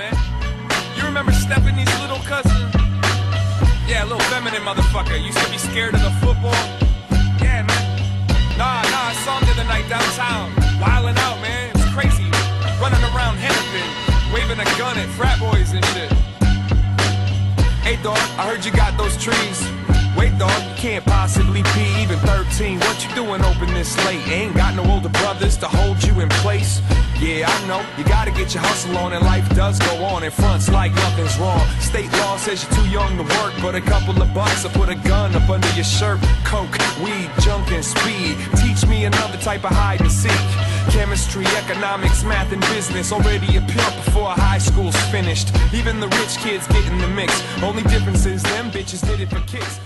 man. You remember Stephanie's little cousin? Yeah, little feminine motherfucker. Used to be scared of the football. Yeah, man. Nah, nah, I saw him the other night downtown. Wildin' out, man. It was crazy. Running around Hennepin, waving a gun at frat boys and shit. Hey, dog, I heard you got those trees. Wait, dog, you can't possibly be even 13. What you doing open this late? Ain't got no older brothers to hold you in place. Yeah, I know, you gotta get your hustle on, and life does go on. And fronts like nothing's wrong. State law says you're too young to work, but a couple of bucks will put a gun up under your shirt. Coke, weed, junk, and speed. Teach me another type of hide and seek. Chemistry, economics, math, and business. Already a pimp before high school's finished. Even the rich kids get in the mix. Only difference is them bitches did it for kicks.